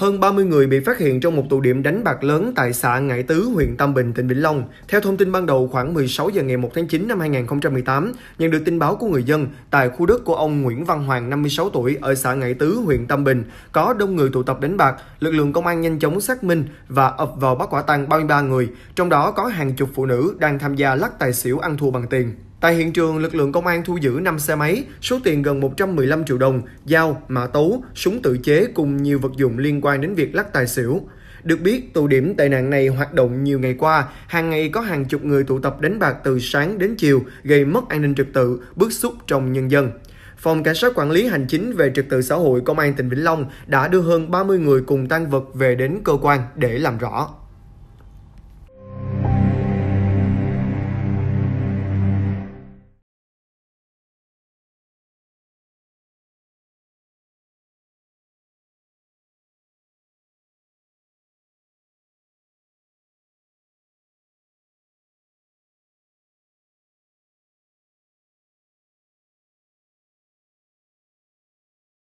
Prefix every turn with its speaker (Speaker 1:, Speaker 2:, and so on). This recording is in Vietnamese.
Speaker 1: Hơn 30 người bị phát hiện trong một tụ điểm đánh bạc lớn tại xã Ngãi Tứ, huyện Tam Bình, tỉnh Vĩnh Long. Theo thông tin ban đầu, khoảng 16 giờ ngày 1 tháng 9 năm 2018, nhận được tin báo của người dân tại khu đất của ông Nguyễn Văn Hoàng, 56 tuổi, ở xã Ngãi Tứ, huyện Tam Bình, có đông người tụ tập đánh bạc. Lực lượng công an nhanh chóng xác minh và ập vào bắt quả tăng 33 người, trong đó có hàng chục phụ nữ đang tham gia lắc tài xỉu ăn thua bằng tiền. Tại hiện trường, lực lượng công an thu giữ 5 xe máy, số tiền gần 115 triệu đồng, dao, mã tấu, súng tự chế cùng nhiều vật dụng liên quan đến việc lắc tài xỉu. Được biết, tụ điểm tệ nạn này hoạt động nhiều ngày qua, hàng ngày có hàng chục người tụ tập đánh bạc từ sáng đến chiều, gây mất an ninh trật tự, bức xúc trong nhân dân. Phòng Cảnh sát Quản lý Hành chính về Trật tự xã hội Công an tỉnh Vĩnh Long đã đưa hơn 30 người cùng tăng vật về đến cơ quan để làm rõ.